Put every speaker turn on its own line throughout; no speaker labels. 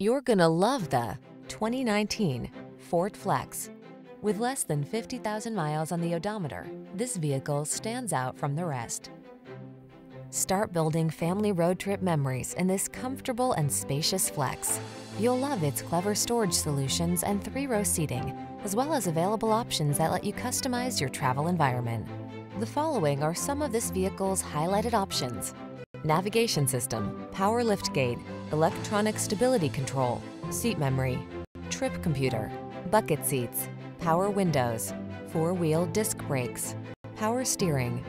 You're gonna love the 2019 Ford Flex. With less than 50,000 miles on the odometer, this vehicle stands out from the rest. Start building family road trip memories in this comfortable and spacious Flex. You'll love its clever storage solutions and three-row seating, as well as available options that let you customize your travel environment. The following are some of this vehicle's highlighted options. Navigation system, power liftgate, electronic stability control, seat memory, trip computer, bucket seats, power windows, four-wheel disc brakes, power steering.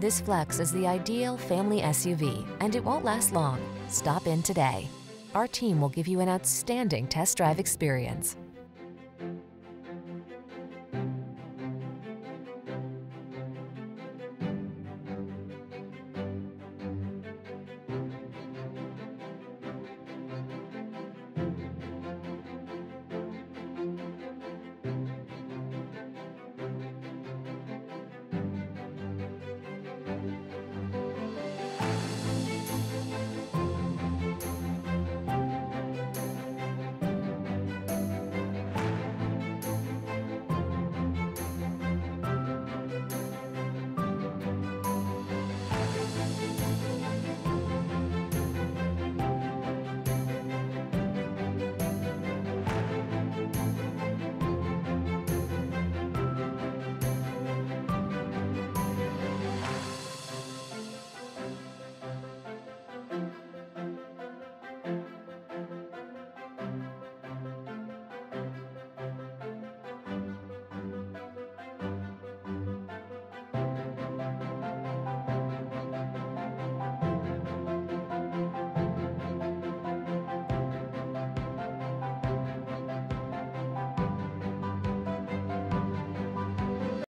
This Flex is the ideal family SUV and it won't last long. Stop in today. Our team will give you an outstanding test drive experience.